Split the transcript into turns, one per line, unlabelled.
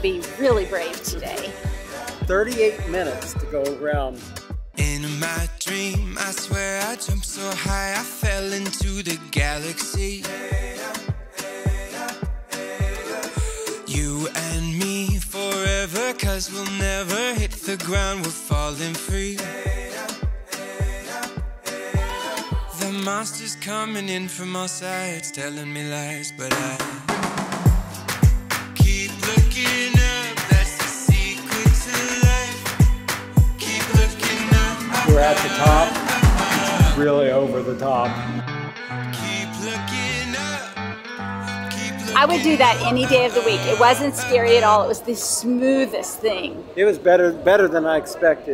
to be really brave today.
38 minutes to go around.
In my dream, I swear I jumped so high I fell into the galaxy. You and me forever, cause we'll never hit the ground, we're falling free. The monster's coming in from all sides, telling me lies, but I
at the top, really over the top.
Keep looking up. Keep looking
I would do that any day of the week. It wasn't scary at all. It was the smoothest thing.
It was better better than I expected.